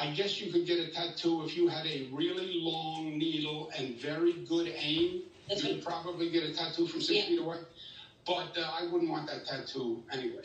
I guess you could get a tattoo if you had a really long needle and very good aim. That's you could probably get a tattoo from six Yeah. feet away. But uh, I wouldn't want that tattoo anyway.